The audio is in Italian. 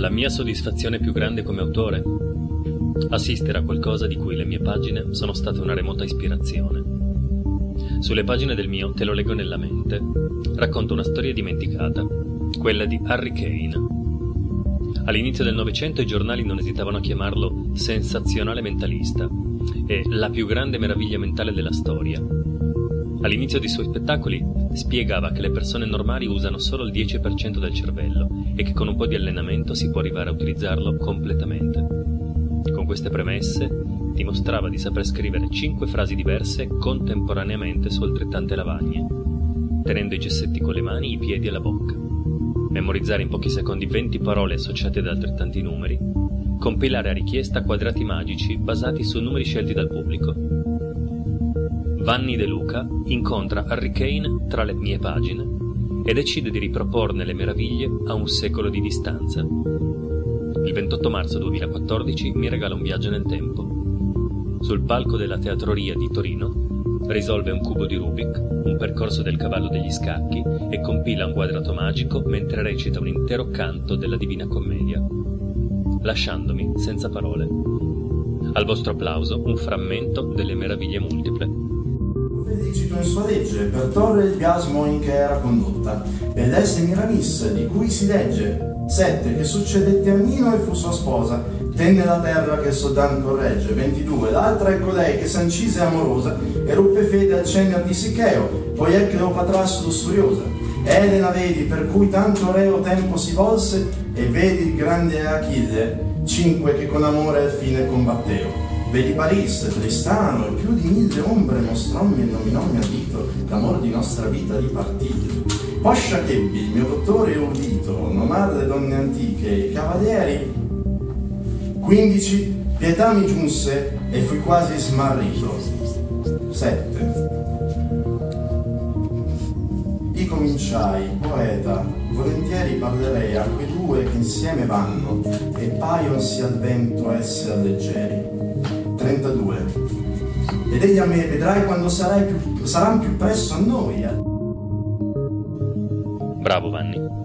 La mia soddisfazione più grande come autore? Assistere a qualcosa di cui le mie pagine sono state una remota ispirazione. Sulle pagine del mio Te lo leggo nella mente racconto una storia dimenticata, quella di Harry Kane. All'inizio del Novecento i giornali non esitavano a chiamarlo sensazionale mentalista e la più grande meraviglia mentale della storia. All'inizio dei suoi spettacoli spiegava che le persone normali usano solo il 10% del cervello e che con un po' di allenamento si può arrivare a utilizzarlo completamente. Con queste premesse dimostrava di saper scrivere cinque frasi diverse contemporaneamente su altrettante lavagne, tenendo i gessetti con le mani, i piedi e la bocca. Memorizzare in pochi secondi 20 parole associate ad altrettanti numeri, compilare a richiesta quadrati magici basati su numeri scelti dal pubblico. Vanni De Luca incontra Harry Kane tra le mie pagine e decide di riproporne le meraviglie a un secolo di distanza. Il 28 marzo 2014 mi regala un viaggio nel tempo. Sul palco della Teatroria di Torino risolve un cubo di Rubik, un percorso del cavallo degli scacchi e compila un quadrato magico mentre recita un intero canto della Divina Commedia, lasciandomi senza parole. Al vostro applauso un frammento delle meraviglie multiple felicito in sua legge per torre il biasmo in che era condotta. Bellesse Miramis, di cui si legge. Sette, che succedette a Nino e fu sua sposa. Tenne la terra che Sodan corregge. 22, l'altra è colei che s'ancise amorosa e ruppe fede al cenner di Sicheo, poi è Cleopatra lussuriosa. Elena vedi, per cui tanto reo tempo si volse, e vedi il grande Achille, cinque che con amore al fine combatteo. Vedi Paris, Tristano e più di mille ombre mostrommi e nominòmi a dito l'amor di nostra vita di partito. Poscia chebbi, mio dottore udito, nomade donne antiche, cavalieri. Quindici, pietà mi giunse e fui quasi smarrito. Sette. I cominciai, poeta, volentieri parlerei a quei due che insieme vanno e paionsi al vento essere leggeri 32. Ed egli a me, vedrai quando sarai più, saranno più presso a noi. Eh? Bravo Vanni.